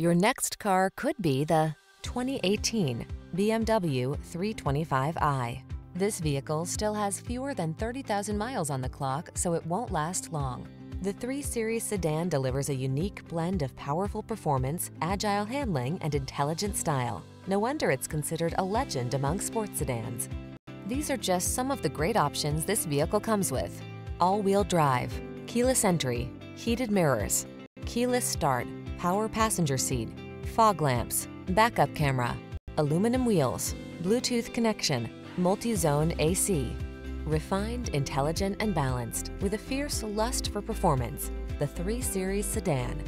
Your next car could be the 2018 BMW 325i. This vehicle still has fewer than 30,000 miles on the clock, so it won't last long. The 3 Series sedan delivers a unique blend of powerful performance, agile handling, and intelligent style. No wonder it's considered a legend among sports sedans. These are just some of the great options this vehicle comes with. All-wheel drive, keyless entry, heated mirrors, keyless start, power passenger seat, fog lamps, backup camera, aluminum wheels, Bluetooth connection, multi-zone AC. Refined, intelligent, and balanced with a fierce lust for performance, the 3 Series sedan